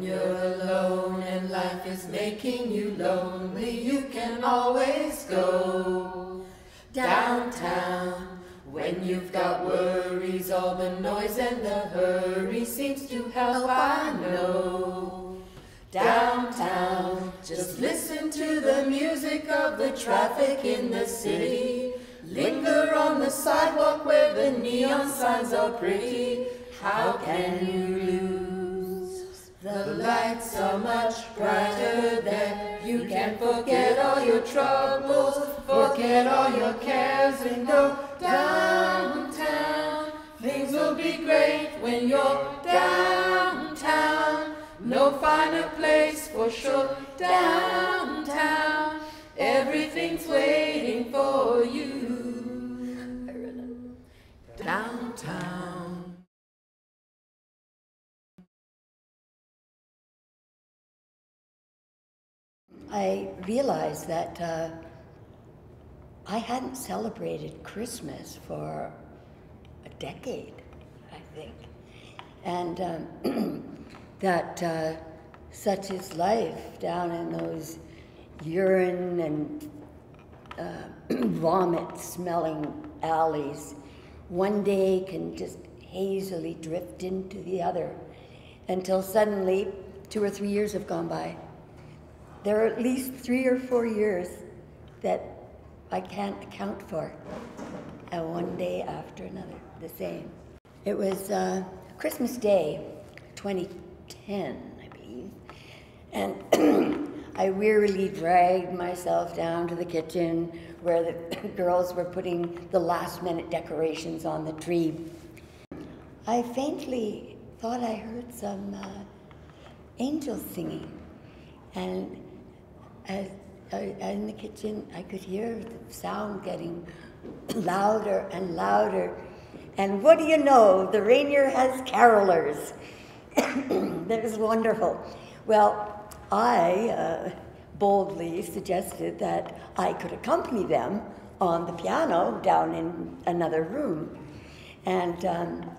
When you're alone and life is making you lonely, you can always go downtown. When you've got worries, all the noise and the hurry seems to help, I know. Downtown, just listen to the music of the traffic in the city. Linger on the sidewalk where the neon signs are pretty. How can you lose? The lights are much brighter there. You can forget all your troubles, forget all your cares, and go downtown. Things will be great when you're downtown. No finer place for sure. Downtown, everything's waiting for you. Downtown. I realized that uh, I hadn't celebrated Christmas for a decade, I think. And um, that uh, such is life down in those urine and uh, vomit smelling alleys. One day can just hazily drift into the other until suddenly two or three years have gone by. There are at least three or four years that I can't account for, and one day after another, the same. It was uh, Christmas Day, 2010, I believe, and I wearily dragged myself down to the kitchen where the girls were putting the last minute decorations on the tree. I faintly thought I heard some uh, angels singing, and as, uh, in the kitchen, I could hear the sound getting louder and louder. And what do you know? The Rainier has carolers. that was wonderful. Well, I uh, boldly suggested that I could accompany them on the piano down in another room. And um,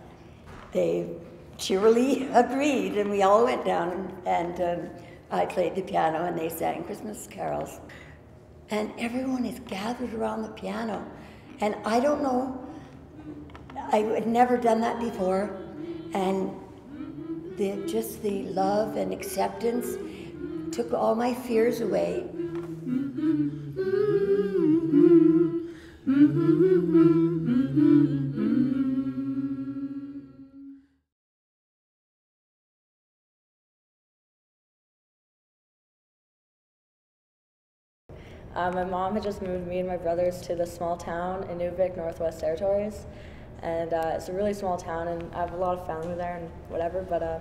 they cheerily agreed, and we all went down and um, I played the piano and they sang Christmas carols. And everyone is gathered around the piano. And I don't know, I had never done that before. And the, just the love and acceptance took all my fears away. Uh, my mom had just moved me and my brothers to this small town in Inuvik, Northwest Territories. And uh, it's a really small town, and I have a lot of family there and whatever. But uh,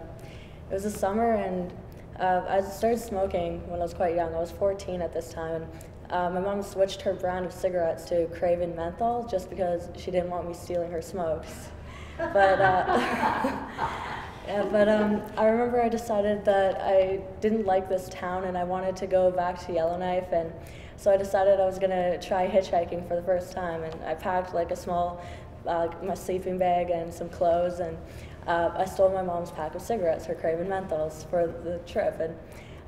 it was a summer, and uh, I started smoking when I was quite young. I was 14 at this time. And, uh, my mom switched her brand of cigarettes to Craven Menthol just because she didn't want me stealing her smokes. But uh, Yeah, but um, I remember I decided that I didn't like this town and I wanted to go back to Yellowknife and so I decided I was gonna try hitchhiking for the first time, and I packed like a small, uh, my sleeping bag and some clothes, and uh, I stole my mom's pack of cigarettes, her Craven menthols, for the trip, and.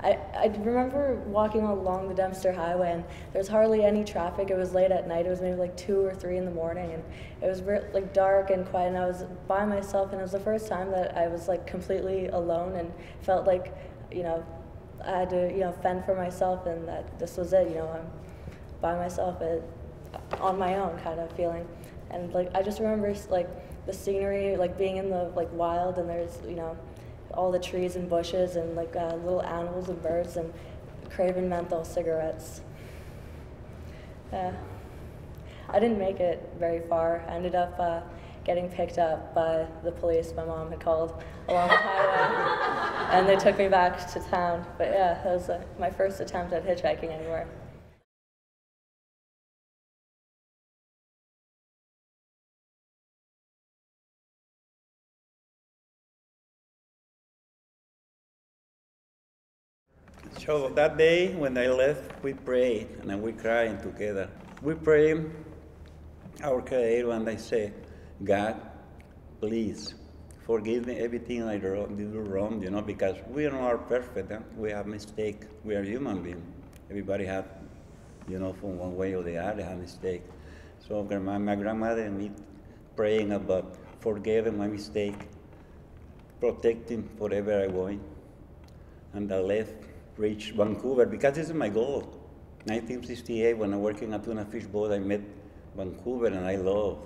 I, I remember walking along the Dempster Highway and there was hardly any traffic. It was late at night. It was maybe like two or three in the morning, and it was like dark and quiet. And I was by myself, and it was the first time that I was like completely alone and felt like, you know, I had to, you know, fend for myself, and that this was it. You know, I'm by myself, it, on my own, kind of feeling. And like I just remember like the scenery, like being in the like wild, and there's you know, all the trees and bushes, and like uh, little animals and birds, and Craven menthol cigarettes. Yeah. I didn't make it very far. I ended up. Uh, getting picked up by the police my mom had called along the highway. and they took me back to town. But yeah, that was uh, my first attempt at hitchhiking anywhere. So that day when I left, we prayed and then we cried together. We prayed our Creator and I said, God, please forgive me everything I do wrong, you know, because we are not perfect. Huh? We have mistake. We are human beings. Everybody have, you know, from one way or the other have mistake. So my, my grandmother and me praying about forgiving my mistake, protecting forever I going. And I left, reached Vancouver because this is my goal. 1968, when I working at Tuna Fish Boat, I met Vancouver and I love.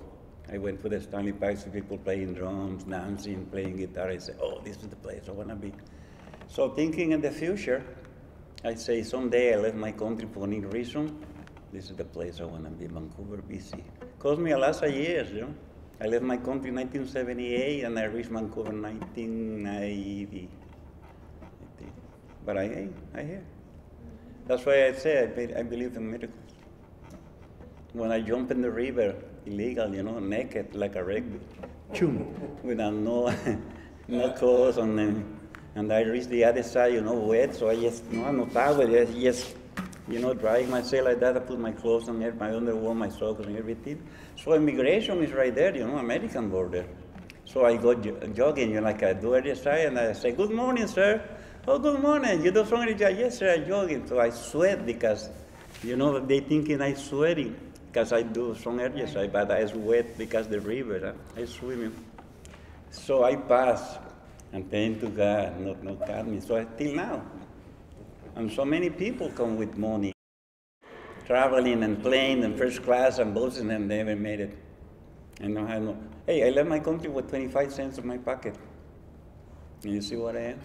I went to the Stanley see people playing drums, dancing, playing guitar. I said, oh, this is the place I want to be. So thinking in the future, I say someday I left my country for any reason. This is the place I want to be, Vancouver, BC. Cost me a lot of years, you know. I left my country in 1978 and I reached Vancouver in 1990. But I, I here. That's why I say I, I believe in miracles. When I jump in the river, illegal, you know, naked like a rugby, chum, without no, no clothes on them. And I reach the other side, you know, wet, so I just, no, no towel, just, just, you know, drying myself like that. I put my clothes on there, my underwear, my socks and everything. So immigration is right there, you know, American border. So I go jogging, you know, like I do every side, and I say, good morning, sir. Oh, good morning. You do something? Yes, sir, I'm jogging. So I sweat because, you know, they thinking I'm sweating because I do some exercise, but I sweat because the river, I swimming. So I pass and thank to God, not, not cut me. So till now. And so many people come with money, traveling and playing in first class and buses and they never made it. And I know, hey, I left my country with 25 cents in my pocket. And you see what I am?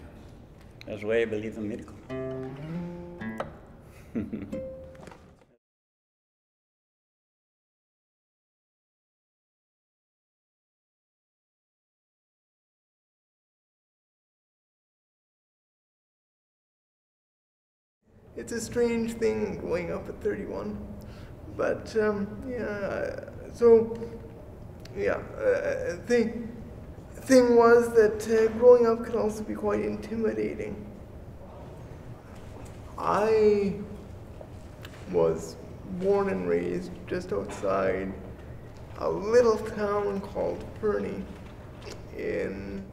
That's why I believe in miracles. it's a strange thing going up at 31. But um, yeah, so yeah, uh, thing thing was that uh, growing up can also be quite intimidating. I was born and raised just outside a little town called Fernie in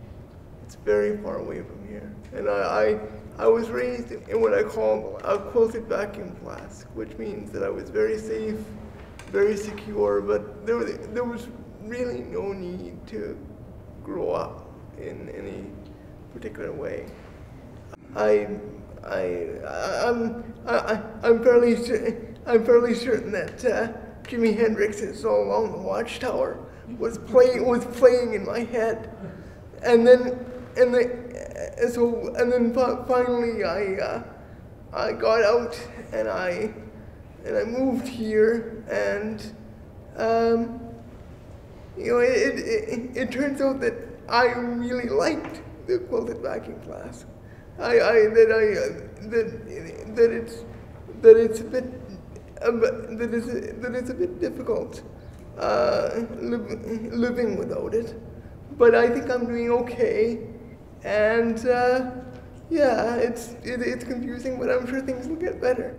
it's very far away from here. And I, I, I was raised in what I call a quilted vacuum flask, which means that I was very safe, very secure, but there, there was really no need to grow up in any particular way. I, I, I'm, I, I'm fairly, I'm fairly certain that uh, Jimi Hendrix's "All Along the Watchtower" was playing was playing in my head, and then and the, and so and then finally I uh, I got out and I and I moved here and um, you know it, it, it turns out that I really liked the quilted vacuum flask. I, I that I uh, that that it's that it's a bit um, that is that it's a bit difficult uh, li- living without it, but I think I'm doing okay. And uh, yeah, it's, it, it's confusing, but I'm sure things will get better.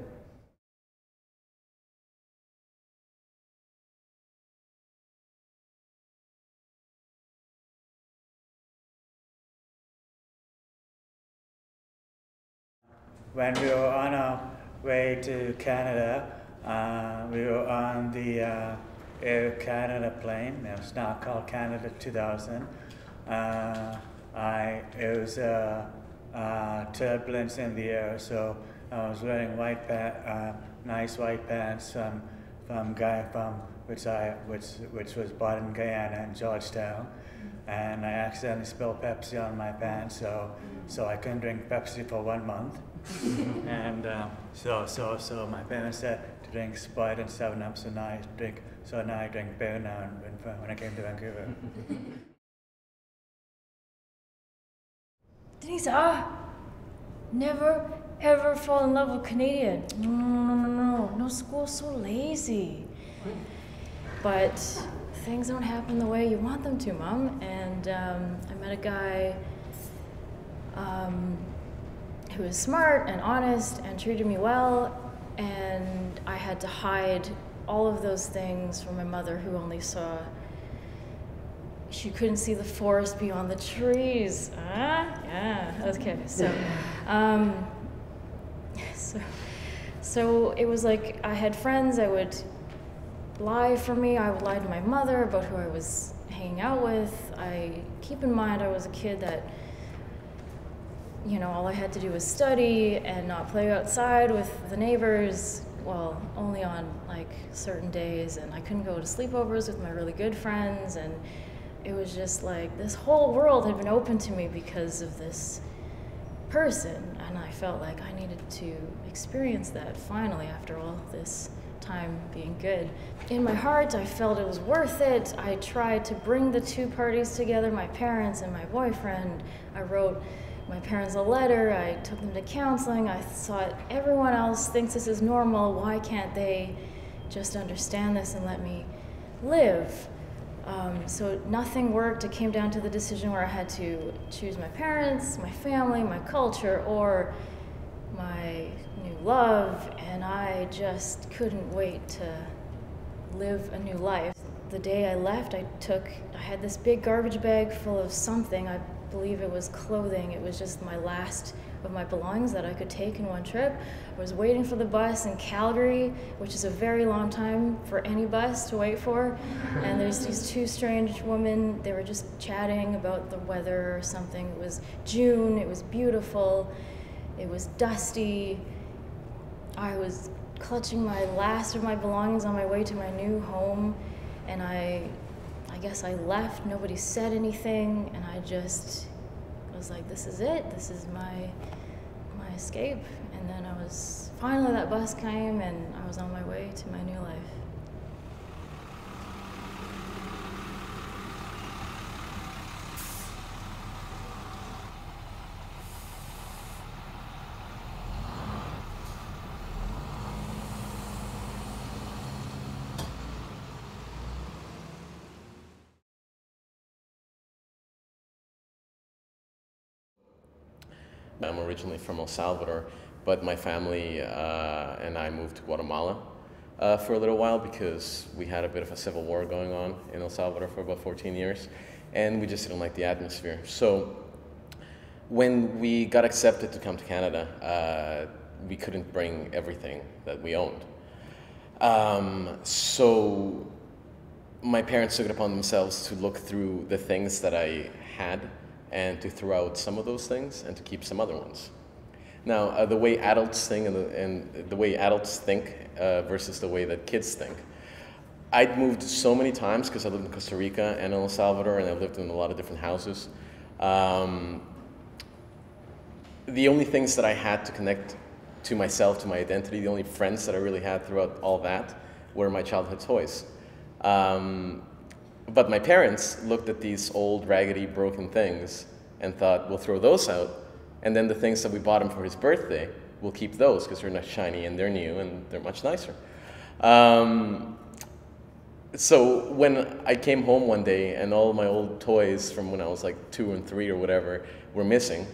When we were on our way to Canada, uh, we were on the uh, Air Canada plane. It was now called Canada 2000. Uh, it was uh, uh, turbulence in the air, so I was wearing white pa- uh, nice white pants from from guy from which I which which was bought in Guyana and Georgetown, and I accidentally spilled Pepsi on my pants, so so I couldn't drink Pepsi for one month, and um, so so so my parents said to drink Sprite and Seven Up, so now I drink so now I drink beer now when, when I came to Vancouver. Denise, ah, never ever fall in love with Canadian. No, no, no, no, no. No school's so lazy. But things don't happen the way you want them to, Mom. And um, I met a guy um, who was smart and honest and treated me well. And I had to hide all of those things from my mother, who only saw you couldn't see the forest beyond the trees. Ah, yeah. Okay, so, um, so, so it was like I had friends. I would lie for me. I would lie to my mother about who I was hanging out with. I keep in mind I was a kid that you know, all I had to do was study and not play outside with the neighbors. Well, only on like certain days, and I couldn't go to sleepovers with my really good friends, and it was just like this whole world had been open to me because of this person, and I felt like I needed to experience that finally after all this time being good. In my heart, I felt it was worth it. I tried to bring the two parties together, my parents and my boyfriend. I wrote my parents a letter, I took them to counseling. I thought, everyone else thinks this is normal. Why can't they just understand this and let me live? Um, so nothing worked. It came down to the decision where I had to choose my parents, my family, my culture, or my new love, and I just couldn't wait to live a new life. The day I left, I took, I had this big garbage bag full of something. I believe it was clothing. It was just my last of my belongings that I could take in one trip. I was waiting for the bus in Calgary, which is a very long time for any bus to wait for. And there's these two strange women. They were just chatting about the weather or something. It was June. It was beautiful. It was dusty. I was clutching my last of my belongings on my way to my new home, and I I guess I left. Nobody said anything, and I just was like, "This is it. This is my my escape." And then I was finally that bus came, and I was on my way to my new life. I'm originally from El Salvador, but my family uh, and I moved to Guatemala uh, for a little while because we had a bit of a civil war going on in El Salvador for about 14 years, and we just didn't like the atmosphere. So when we got accepted to come to Canada, uh, we couldn't bring everything that we owned. Um, so my parents took it upon themselves to look through the things that I had and to throw out some of those things and to keep some other ones. Now, uh, the way adults think and the, and the way adults think uh, versus the way that kids think. I'd moved so many times because I lived in Costa Rica and El Salvador, and I lived in a lot of different houses. Um, the only things that I had to connect to myself, to my identity, the only friends that I really had throughout all that were my childhood toys. Um, but my parents looked at these old, raggedy, broken things and thought, we'll throw those out. And then the things that we bought him for his birthday, we'll keep those because they're not shiny and they're new and they're much nicer. Um, so when I came home one day and all my old toys from when I was like two and three or whatever were missing,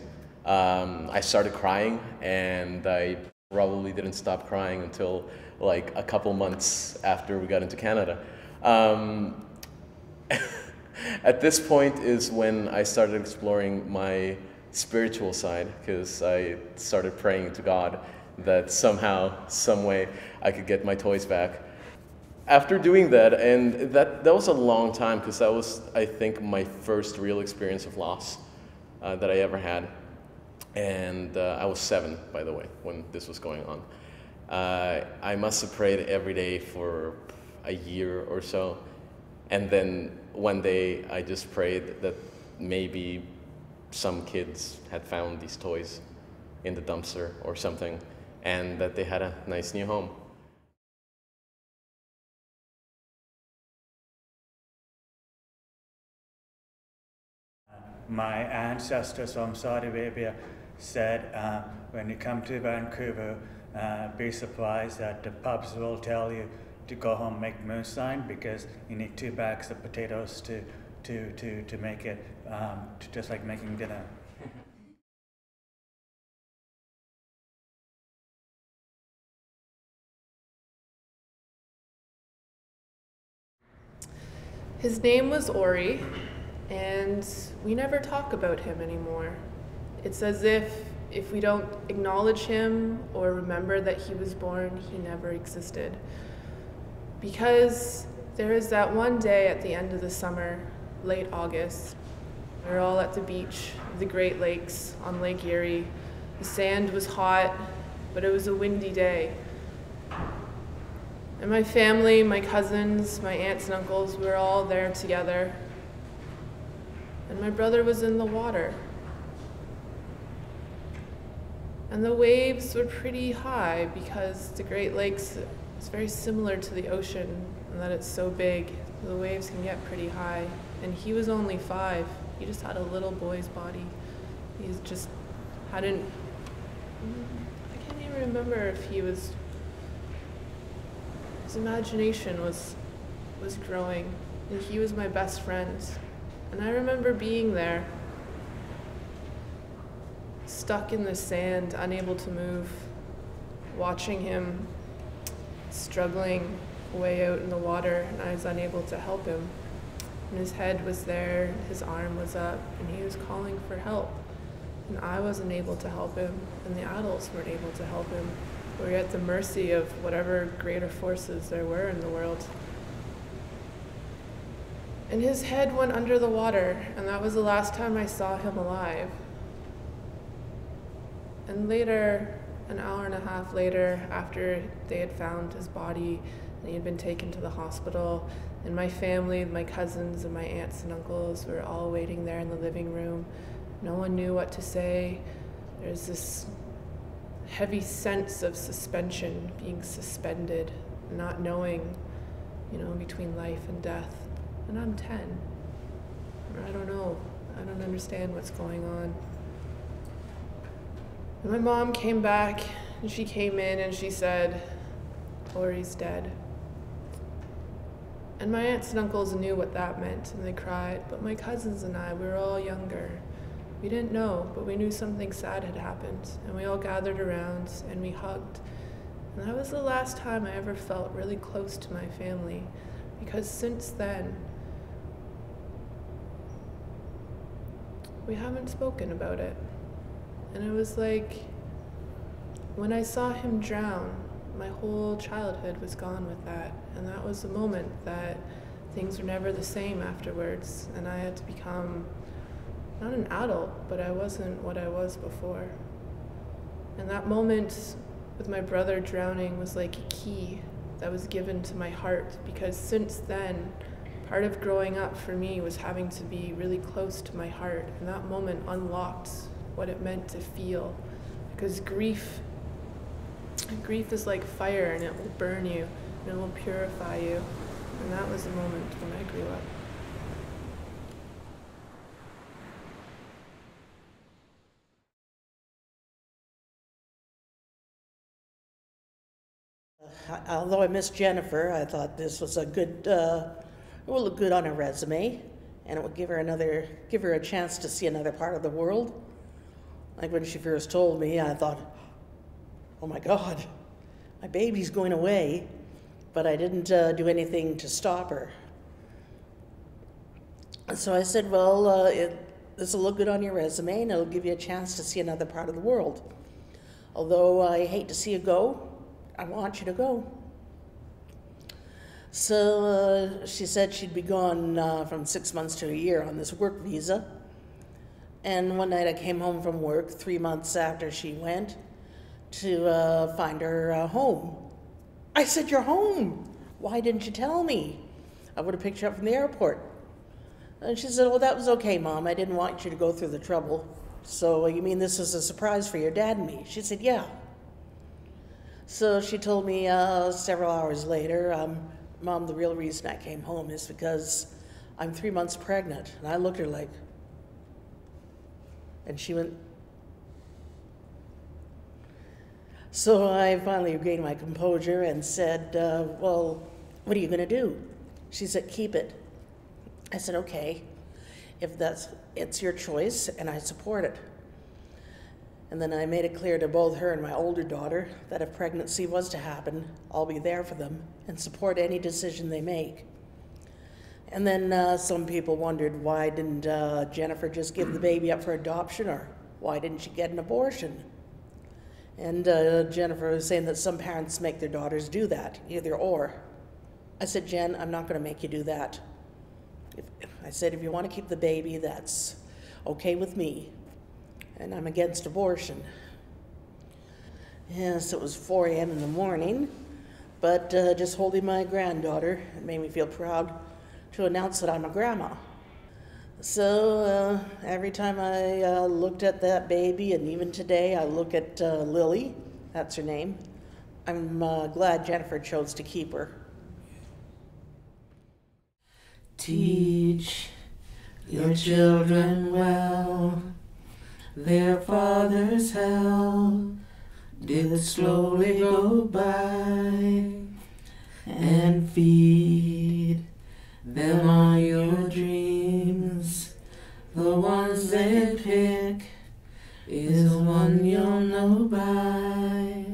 um, I started crying and I probably didn't stop crying until like a couple months after we got into Canada. Um, at this point is when I started exploring my spiritual side because I started praying to God that somehow, some way, I could get my toys back. After doing that, and that, that was a long time because that was, I think, my first real experience of loss uh, that I ever had. And uh, I was seven, by the way, when this was going on. Uh, I must have prayed every day for a year or so. And then one day I just prayed that maybe some kids had found these toys in the dumpster or something and that they had a nice new home. My ancestors from Saudi Arabia said uh, when you come to Vancouver, uh, be surprised that the pubs will tell you to go home make moonshine because you need two bags of potatoes to to to to make it um, to just like making dinner. His name was Ori, and we never talk about him anymore. It's as if if we don't acknowledge him or remember that he was born, he never existed. Because there is that one day at the end of the summer, late August, we're all at the beach of the Great Lakes on Lake Erie. The sand was hot, but it was a windy day. And my family, my cousins, my aunts and uncles, we were all there together. And my brother was in the water. And the waves were pretty high because the Great Lakes is very similar to the ocean in that it's so big. The waves can get pretty high. And he was only five. He just had a little boy's body. He just hadn't. I can't even remember if he was. His imagination was was growing, and he was my best friend. And I remember being there stuck in the sand, unable to move, watching him struggling way out in the water, and I was unable to help him. And his head was there, his arm was up, and he was calling for help. And I wasn't able to help him, and the adults weren't able to help him. We were at the mercy of whatever greater forces there were in the world. And his head went under the water, and that was the last time I saw him alive. And later, an hour and a half later, after they had found his body and he had been taken to the hospital, and my family, my cousins, and my aunts and uncles were all waiting there in the living room. No one knew what to say. There's this heavy sense of suspension, being suspended, not knowing, you know, between life and death. And I'm 10. I don't know. I don't understand what's going on. And my mom came back and she came in and she said, Tori's dead. And my aunts and uncles knew what that meant and they cried, but my cousins and I, we were all younger. We didn't know, but we knew something sad had happened, and we all gathered around and we hugged. And that was the last time I ever felt really close to my family, because since then, we haven't spoken about it. And it was like when I saw him drown, my whole childhood was gone with that. And that was the moment that things were never the same afterwards. And I had to become not an adult, but I wasn't what I was before. And that moment with my brother drowning was like a key that was given to my heart because since then, part of growing up for me was having to be really close to my heart. And that moment unlocked what it meant to feel. Because grief, grief is like fire and it will burn you and it will purify you. And that was the moment when I grew up. Although I miss Jennifer, I thought this was a good, uh, it will look good on her resume, and it would give her another, give her a chance to see another part of the world. Like when she first told me, I thought, oh my God, my baby's going away, but I didn't uh, do anything to stop her. So I said, well, uh, this will look good on your resume and it'll give you a chance to see another part of the world. Although I hate to see you go, I want you to go. So uh, she said she'd be gone uh, from six months to a year on this work visa. And one night I came home from work three months after she went to uh, find her uh, home. I said, You're home. Why didn't you tell me? I would have picked you up from the airport. And she said, Well, that was okay, Mom. I didn't want you to go through the trouble. So you mean this is a surprise for your dad and me? She said, Yeah. So she told me uh, several hours later, um, Mom, the real reason I came home is because I'm three months pregnant. And I looked at her like, and she went, So I finally regained my composure and said, uh, Well, what are you going to do? She said, Keep it. I said, Okay, if that's it's your choice, and I support it. And then I made it clear to both her and my older daughter that if pregnancy was to happen, I'll be there for them and support any decision they make. And then uh, some people wondered why didn't uh, Jennifer just give the baby up for adoption or why didn't she get an abortion? And uh, Jennifer was saying that some parents make their daughters do that, either or. I said, Jen, I'm not going to make you do that. If, I said, if you want to keep the baby, that's okay with me. And I'm against abortion. Yes, it was 4 a.m. in the morning, but uh, just holding my granddaughter, it made me feel proud to announce that I'm a grandma. So uh, every time I uh, looked at that baby, and even today I look at uh, Lily, that's her name, I'm uh, glad Jennifer chose to keep her. Teach your children well, their father's hell did slowly go by, and feed them are your dreams. The ones they pick is the one you'll know by.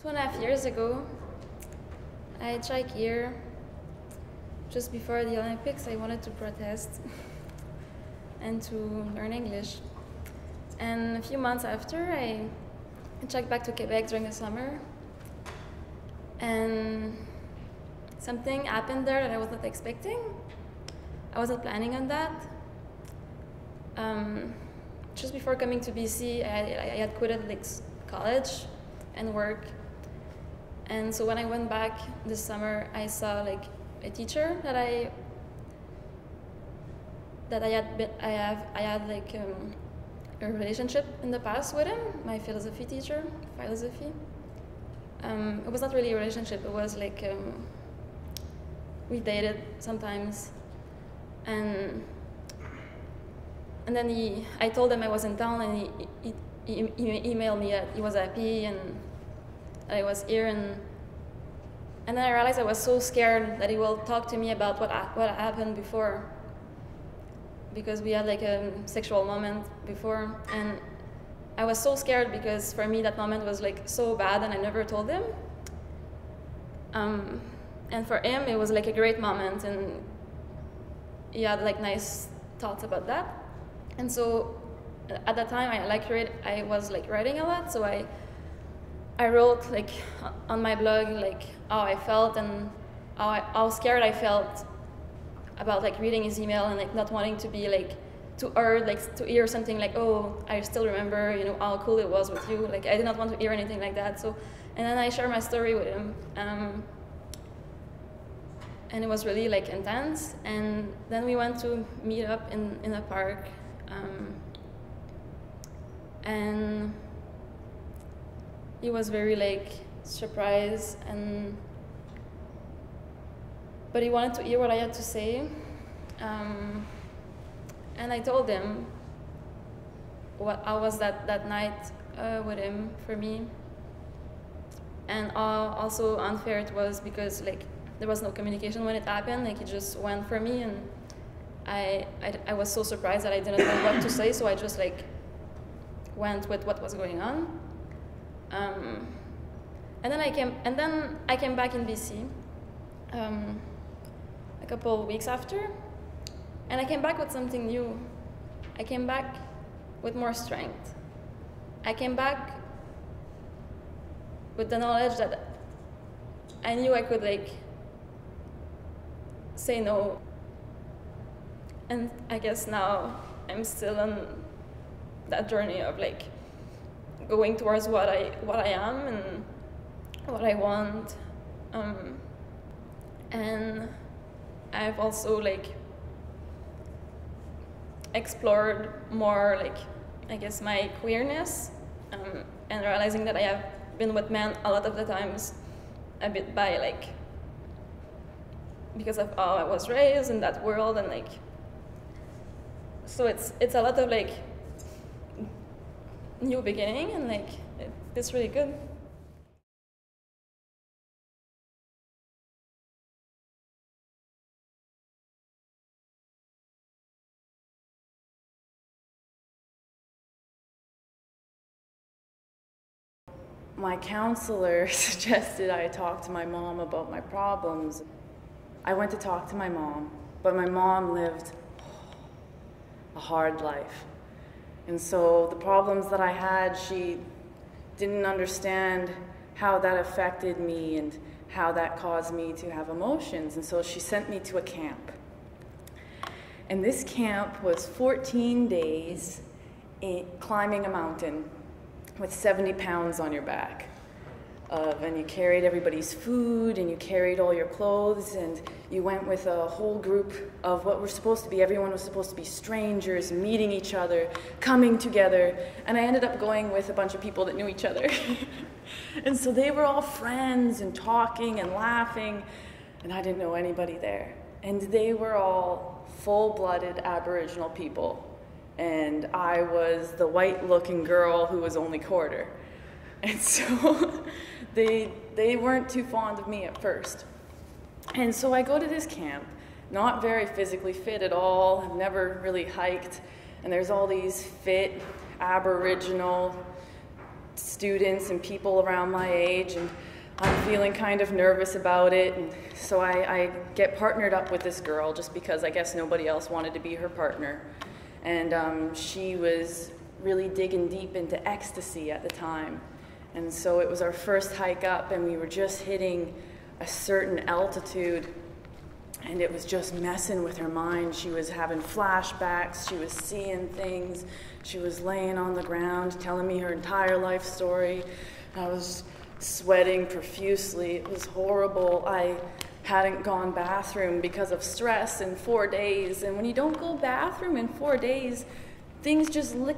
Two and a half years ago, I tried here. Just before the Olympics, I wanted to protest and to learn English. And a few months after, I checked back to Quebec during the summer. And something happened there that I was not expecting. I wasn't planning on that. Um, just before coming to BC, I, I had quitted like college and work. And so when I went back this summer, I saw like a teacher that I that I had been, I have I had like um, a relationship in the past with him, my philosophy teacher, philosophy. Um, it was not really a relationship. It was like um, we dated sometimes, and and then he I told him I was in town, and he he, he, he emailed me that he was happy and I was here, and and then I realized I was so scared that he will talk to me about what what happened before because we had like a sexual moment before and I was so scared because for me that moment was like so bad and I never told him. Um, and for him it was like a great moment and he had like nice thoughts about that. And so at that time I like read I was like writing a lot so I I wrote like on my blog like how I felt and how, I, how scared I felt about like reading his email and like not wanting to be like to hear like to hear something like oh I still remember you know how cool it was with you. Like I did not want to hear anything like that so and then I share my story with him um, and it was really like intense and then we went to meet up in in a park um, and he was very like surprised and but he wanted to hear what I had to say. Um, and I told him what how was that that night uh, with him for me, and also unfair it was because like there was no communication when it happened. Like he just went for me, and I, I I was so surprised that I didn't know what to say, so I just like went with what was going on. Um, and then I came and then I came back in BC. Um, a couple of weeks after, and I came back with something new. I came back with more strength. I came back with the knowledge that I knew I could like say no. And I guess now I'm still on that journey of like going towards what I what I am and what I want. Um, and I've also like explored more like I guess my queerness um, and realizing that I have been with men a lot of the times a bit by like because of how I was raised in that world and like so it's it's a lot of like new beginning and like it, it's really good. My counselor suggested I talk to my mom about my problems. I went to talk to my mom, but my mom lived a hard life. And so the problems that I had, she didn't understand how that affected me and how that caused me to have emotions. And so she sent me to a camp. And this camp was 14 days in, climbing a mountain with 70 pounds on your back. And you carried everybody's food and you carried all your clothes and you went with a whole group of what were supposed to be everyone was supposed to be strangers meeting each other coming together and i ended up going with a bunch of people that knew each other and so they were all friends and talking and laughing and i didn't know anybody there and they were all full-blooded aboriginal people and i was the white looking girl who was only quarter and so they, they weren't too fond of me at first. And so I go to this camp, not very physically fit at all, I've never really hiked, and there's all these fit Aboriginal students and people around my age, and I'm feeling kind of nervous about it. And so I, I get partnered up with this girl just because I guess nobody else wanted to be her partner. And um, she was really digging deep into ecstasy at the time. And so it was our first hike up, and we were just hitting a certain altitude, and it was just messing with her mind. She was having flashbacks, she was seeing things, she was laying on the ground telling me her entire life story. I was sweating profusely, it was horrible. I hadn't gone bathroom because of stress in four days, and when you don't go bathroom in four days, things just lick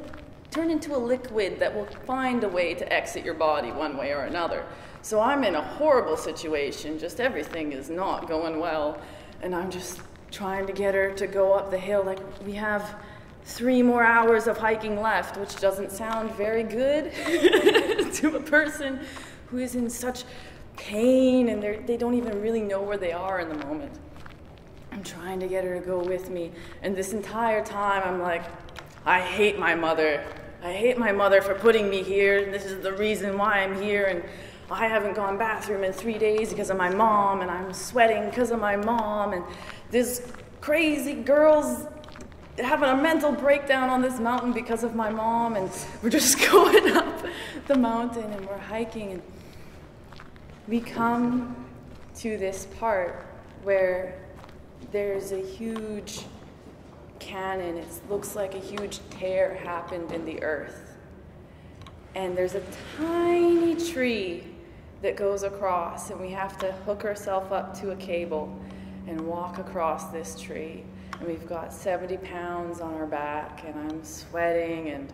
turn into a liquid that will find a way to exit your body one way or another. So I'm in a horrible situation, just everything is not going well, and I'm just trying to get her to go up the hill. Like, we have three more hours of hiking left, which doesn't sound very good to a person who is in such pain and they don't even really know where they are in the moment. I'm trying to get her to go with me, and this entire time I'm like, I hate my mother. I hate my mother for putting me here. This is the reason why I'm here. And I haven't gone bathroom in three days because of my mom, and I'm sweating because of my mom. And this crazy girl's having a mental breakdown on this mountain because of my mom. And we're just going up the mountain and we're hiking. And we come to this part where there's a huge cannon, it looks like a huge tear happened in the earth. And there's a tiny tree that goes across, and we have to hook ourselves up to a cable and walk across this tree. And we've got 70 pounds on our back, and I'm sweating, and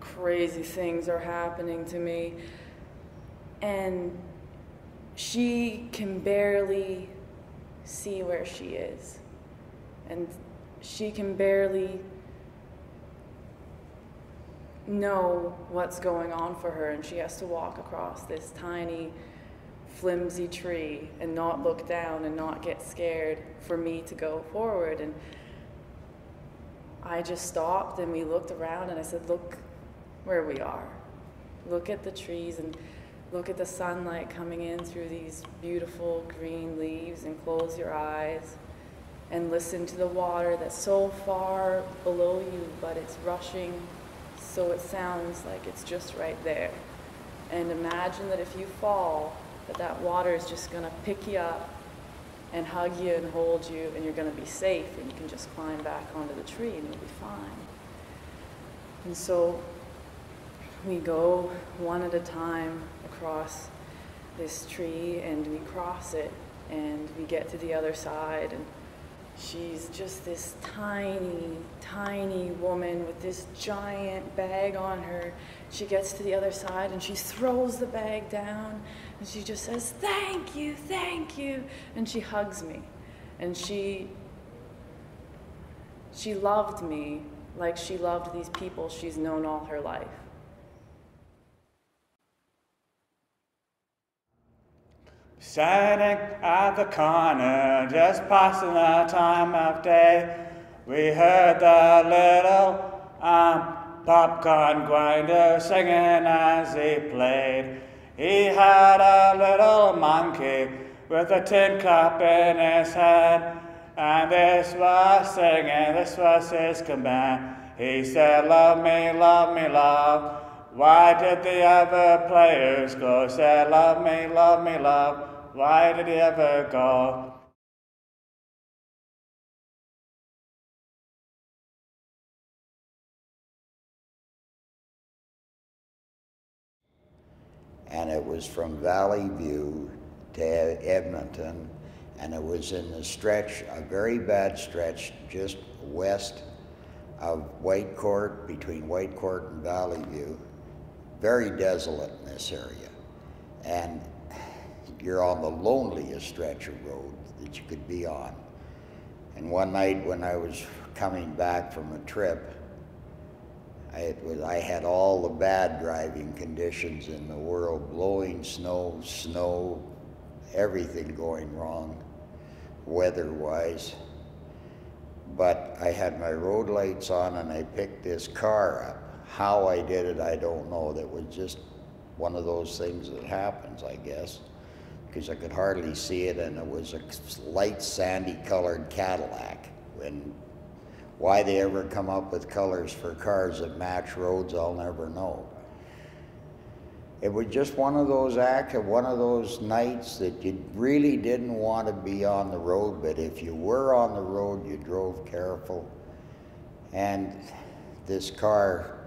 crazy things are happening to me. And she can barely see where she is. And she can barely know what's going on for her, and she has to walk across this tiny, flimsy tree and not look down and not get scared for me to go forward. And I just stopped and we looked around and I said, Look where we are. Look at the trees and look at the sunlight coming in through these beautiful green leaves and close your eyes and listen to the water that's so far below you, but it's rushing, so it sounds like it's just right there. And imagine that if you fall, that that water is just going to pick you up and hug you and hold you, and you're going to be safe, and you can just climb back onto the tree and you'll be fine. And so we go one at a time across this tree, and we cross it, and we get to the other side, and She's just this tiny, tiny woman with this giant bag on her. She gets to the other side and she throws the bag down and she just says, Thank you, thank you. And she hugs me. And she she loved me like she loved these people she's known all her life. Sitting at the corner, just passing the time of day, we heard the little um, popcorn grinder singing as he played. He had a little monkey with a tin cup in his hand. And this was singing, this was his command. He said, Love me, love me, love. Why did the other players go? Said, Love me, love me, love. Why did he ever go? and it was from Valleyview to Edmonton, and it was in the stretch, a very bad stretch, just west of Whitecourt, between Whitecourt and Valleyview. Very desolate in this area. And you're on the loneliest stretch of road that you could be on. And one night when I was coming back from a trip, I, was, I had all the bad driving conditions in the world blowing snow, snow, everything going wrong weather wise. But I had my road lights on and I picked this car up. How I did it, I don't know. That was just one of those things that happens, I guess, because I could hardly see it and it was a light sandy colored Cadillac. And why they ever come up with colors for cars that match roads, I'll never know. It was just one of those acts, one of those nights that you really didn't want to be on the road, but if you were on the road, you drove careful. And this car,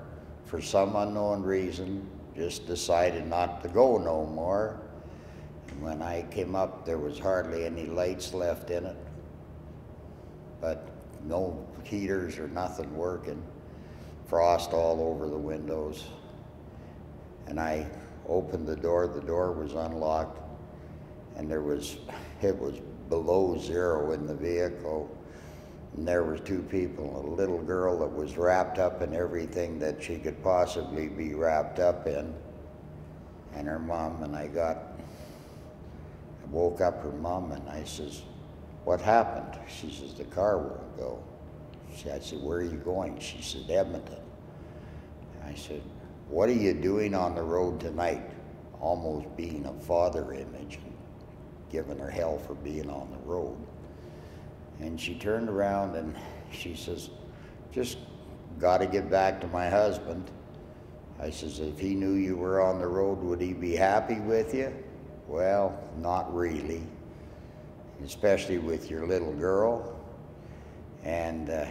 for some unknown reason, just decided not to go no more. When I came up, there was hardly any lights left in it. But no heaters or nothing working, frost all over the windows. And I opened the door, the door was unlocked, and there was, it was below zero in the vehicle. And there were two people, a little girl that was wrapped up in everything that she could possibly be wrapped up in, and her mom, and I got, woke up her mom and I says, what happened? She says, the car won't go. She, I said, where are you going? She said, Edmonton. I said, what are you doing on the road tonight? Almost being a father image and giving her hell for being on the road. And she turned around and she says, just got to get back to my husband. I says, if he knew you were on the road, would he be happy with you? Well, not really, especially with your little girl. And uh,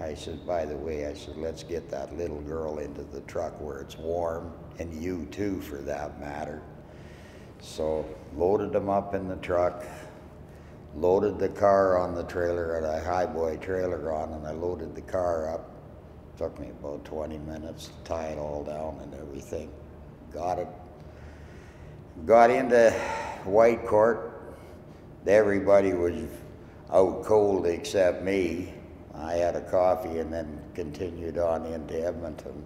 I said, by the way, I said, let's get that little girl into the truck where it's warm, and you too, for that matter. So loaded them up in the truck, loaded the car on the trailer, at a highboy trailer on, and I loaded the car up. Took me about 20 minutes to tie it all down and everything. Got it. Got into Whitecourt. Everybody was out cold except me. I had a coffee and then continued on into Edmonton.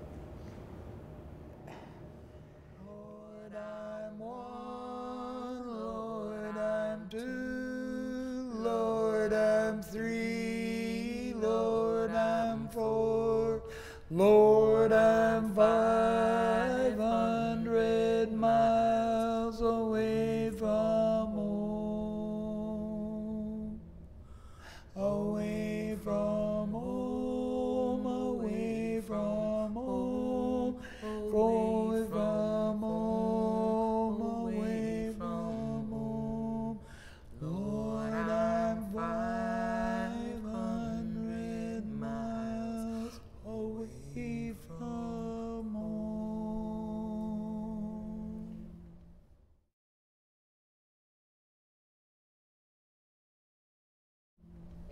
Lord, I'm four, Lord, I'm five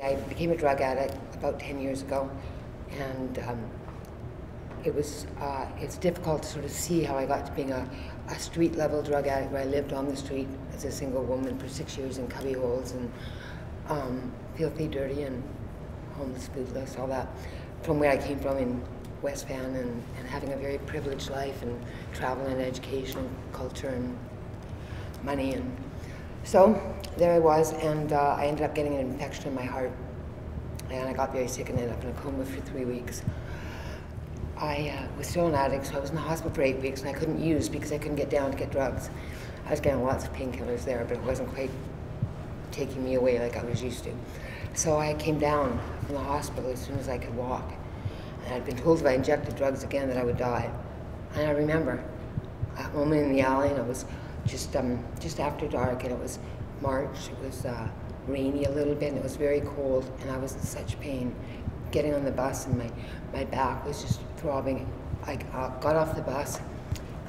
I became a drug addict about 10 years ago, and um, it was uh, it's difficult to sort of see how I got to being a, a street level drug addict where I lived on the street as a single woman for six years in cubby holes and um, filthy, dirty, and homeless, foodless, all that, from where I came from in West Van and, and having a very privileged life and travel and education and culture and money and so there I was, and uh, I ended up getting an infection in my heart, and I got very sick and ended up in a coma for three weeks. I uh, was still an addict, so I was in the hospital for eight weeks, and I couldn't use because I couldn't get down to get drugs. I was getting lots of painkillers there, but it wasn't quite taking me away like I was used to. So I came down from the hospital as soon as I could walk. And I'd been told if I injected drugs again that I would die. And I remember that moment in the alley, and I was just um, just after dark, and it was March. It was uh, rainy a little bit, and it was very cold, and I was in such pain. Getting on the bus, and my, my back was just throbbing. I uh, got off the bus,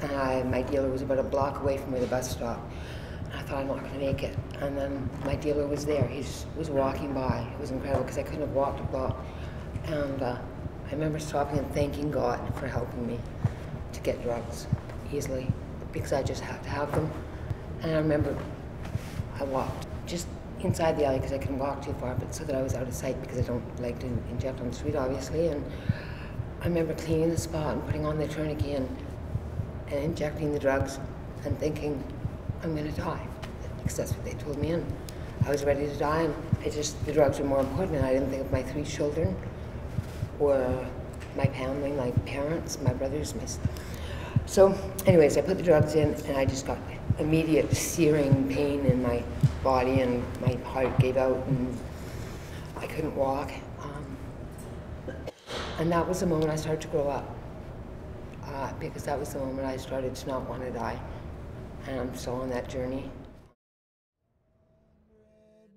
and I, my dealer was about a block away from where the bus stopped. And I thought I'm not going to make it. And then my dealer was there. He was walking by. It was incredible because I couldn't have walked a block. And uh, I remember stopping and thanking God for helping me to get drugs easily because I just had to have them. And I remember I walked just inside the alley because I couldn't walk too far, but so that I was out of sight because I don't like to inject on the street, obviously. And I remember cleaning the spot and putting on the tourniquet and, and injecting the drugs and thinking, I'm going to die. Because that's what they told me. And I was ready to die. And I just, the drugs were more important. And I didn't think of my three children or my family, my parents, my brothers, my. So, anyways, I put the drugs in and I just got immediate searing pain in my body and my heart gave out and I couldn't walk. Um, and that was the moment I started to grow up. Uh, because that was the moment I started to not want to die. And I'm still on that journey.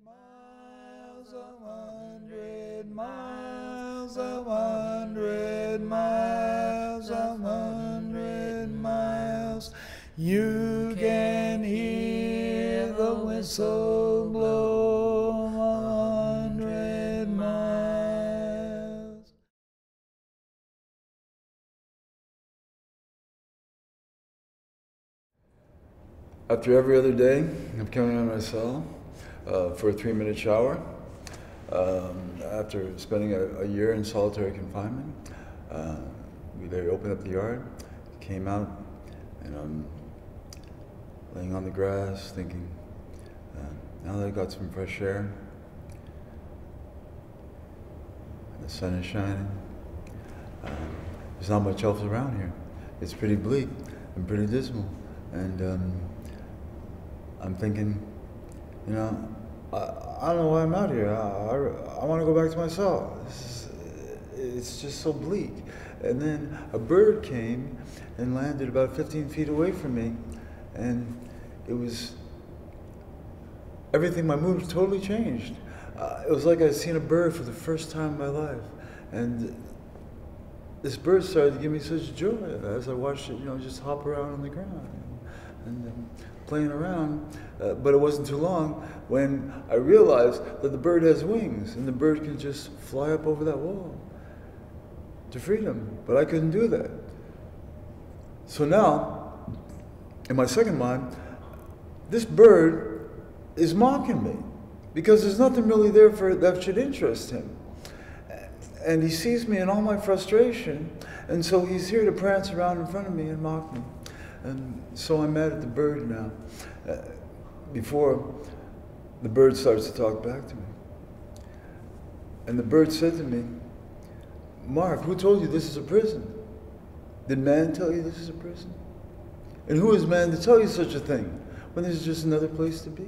miles, a hundred miles, a hundred miles. You can hear the whistle blow a hundred miles. After every other day of coming out of my cell uh, for a three minute shower, um, after spending a, a, year in solitary confinement, uh, we they opened up the yard, came out, and I'm laying on the grass thinking, uh, now that I've got some fresh air, and the sun is shining, uh, there's not much else around here. It's pretty bleak and pretty dismal. And um, I'm thinking, you know, I, I don't know why I'm out here. I, I, I want to go back to my cell. Is, it's just so bleak. And then a bird came and landed about 15 feet away from me. And it was, everything, my mood totally changed. Uh, it was like I'd seen a bird for the first time in my life. And this bird started to give me such joy as I watched it, you know, just hop around on the ground and, and um, playing around. Uh, but it wasn't too long when I realized that the bird has wings and the bird can just fly up over that wall to freedom. But I couldn't do that. So now, in my second mind, this bird is mocking me because there's nothing really there for that should interest him. And he sees me in all my frustration, and so he's here to prance around in front of me and mock me. And so I'm mad at the bird now. Uh, before the bird starts to talk back to me. And the bird said to me, Marc, who told you this is a prison? Did man tell you this is a prison? And who is man to tell you such a thing when is just another place to be?